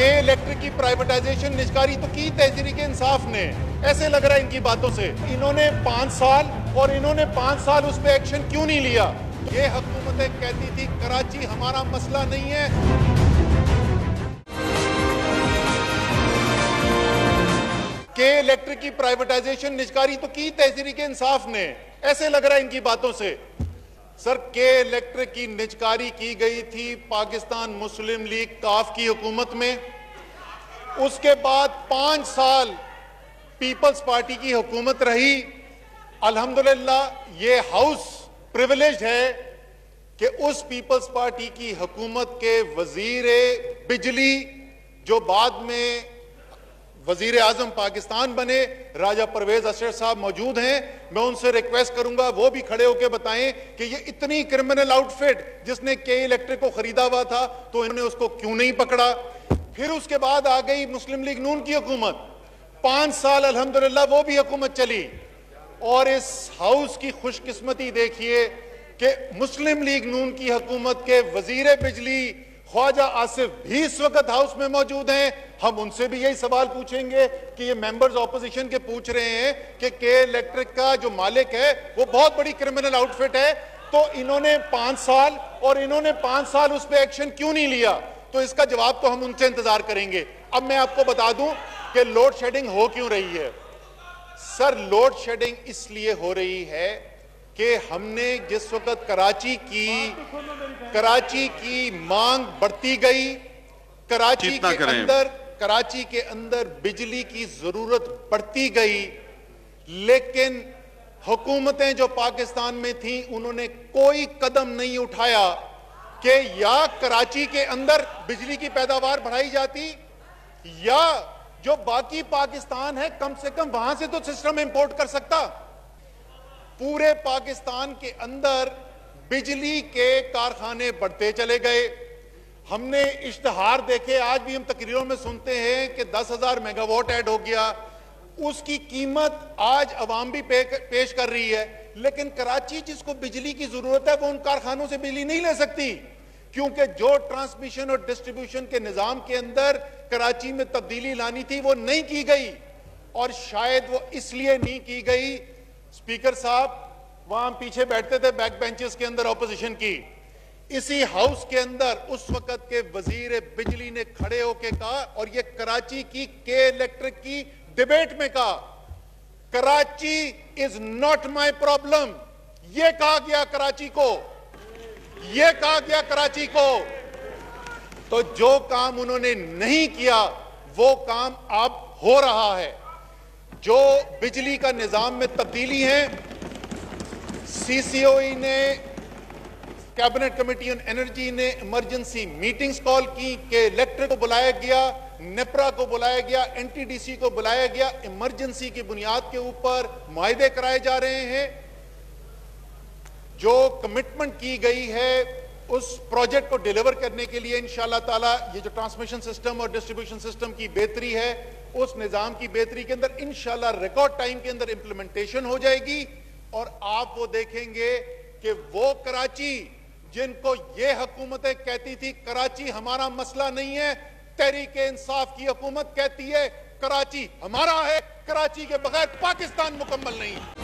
के इलेक्ट्रिक की प्राइवेटाइजेशन निष्कारी तो की तहरीक इंसाफ ने? ऐसे लग रहा है इनकी बातों से। इन्होंने पाँच साल और इन्होंने पाँच साल उस पर एक्शन क्यों नहीं लिया? ये हुकूमतें कहती थी, कराची हमारा मसला नहीं है। के इलेक्ट्रिक की प्राइवेटाइजेशन निष्कारी तो की तहरीक इंसाफ ने? ऐसे लग रहा है इनकी बातों से। सर के इलेक्ट्रिक की निजकारी की गई थी पाकिस्तान मुस्लिम लीग काफ की हुकूमत में। उसके बाद पाँच साल पीपल्स पार्टी की हुकूमत रही। अल्हम्दुलिल्लाह, ये हाउस प्रिविलेज है कि उस पीपल्स पार्टी की हुकूमत के वज़ीर बिजली जो बाद में वज़ीर आज़म पाकिस्तान बने, राजा परवेज अशर साहब मौजूद हैं। मैं उनसे रिक्वेस्ट करूँगा, वो भी खड़े होकर बताएँ कि ये इतनी क्रिमिनल आउटफिट जिसने के इलेक्ट्रिक को खरीदा हुआ था तो इन्होंने उसको क्यों नहीं पकड़ा? फिर उसके बाद आ गई मुस्लिम लीग नून की हुकूमत। पाँच साल, अल्हम्दुलिल्लाह, वो भी हुकूमत चली। और इस हाउस की खुशकिस्मती देखिए कि मुस्लिम लीग नून की हुकूमत के वज़ीर बिजली ख्वाजा आसिफ भी इस वक्त हाउस में मौजूद हैं। हम उनसे भी यही सवाल पूछेंगे कि ये मेंबर्स ऑपोजिशन के पूछ रहे हैं कि के इलेक्ट्रिक का जो मालिक है, वो बहुत बड़ी क्रिमिनल आउटफिट है। तो इन्होंने पाँच साल और इन्होंने पाँच साल उस पर एक्शन क्यों नहीं लिया? तो इसका जवाब तो हम उनसे इंतज़ार करेंगे। अब मैं आपको बता दूँ कि लोड शेडिंग हो क्यों रही है? सर लोड शेडिंग इसलिए हो रही है कि हमने जिस वक्त कराची की कराची की मांग बढ़ती गई कराची के अंदर कराची के अंदर बिजली की ज़रूरत बढ़ती गई लेकिन हुकूमतें जो पाकिस्तान में थी उन्होंने कोई कदम नहीं उठाया कि या कराची के अंदर बिजली की पैदावार बढ़ाई जाती या जो बाकी पाकिस्तान है कम से कम वहाँ से तो सिस्टम इंपोर्ट कर सकता। पूरे पाकिस्तान के अंदर बिजली के कारखाने बढ़ते चले गए। हमने इश्तहार देखे आज भी हम तकरीरों में सुनते हैं कि दस हज़ार मेगावाट ऐड हो गया। उसकी कीमत आज अवाम भी पे, पेश कर रही है। लेकिन कराची जिसको बिजली की ज़रूरत है वो उन कारखानों से बिजली नहीं ले सकती। क्योंकि जो ट्रांसमिशन और डिस्ट्रीब्यूशन के निज़ाम के अंदर कराची में तब्दीली लानी थी वो नहीं की गई। और शायद वो इसलिए नहीं की गई स्पीकर साहब वहाँ पीछे बैठते थे बैक बेंचेस के अंदर ऑपोजिशन की। इसी हाउस के अंदर उस वक्त के वज़ीर बिजली ने खड़े होके कहा और ये कराची की के इलेक्ट्रिक की डिबेट में कहा, Karachi is not my problem ये कहा गया कराची को। ये कहा गया कराची को। तो जो काम उन्होंने नहीं किया, वो काम अब हो रहा है। जो बिजली का निज़ाम में तब्दीली है सीसीओई ने कैबिनेट कमेटी ऑन एनर्जी ने इमरजेंसी मीटिंग्स कॉल की, कि इलेक्ट्रिक को बुलाया गया नेपरा को बुलाया गया एनटीडीसी को बुलाया गया इमरजेंसी की बुनियाद के ऊपर माहदे कराए जा रहे हैं। जो कमिटमेंट की गई है, उस प्रोजेक्ट को डिलीवर करने के लिए इंशाल्लाह ताला ये जो ट्रांसमिशन सिस्टम और डिस्ट्रीब्यूशन सिस्टम की बेहतरी है उस निज़ाम की बेहतरी के अंदर इंशाल्लाह रिकॉर्ड टाइम के अंदर इंप्लीमेंटेशन हो जाएगी और आप वो देखेंगे कि वो कराची जिनको ये हकूमतें कहती थी, कराची हमारा मसला नहीं है, तहरीक इंसाफ की हकूमत कहती है, कराची हमारा है, कराची के बगैर पाकिस्तान मुकम्मल नहीं है।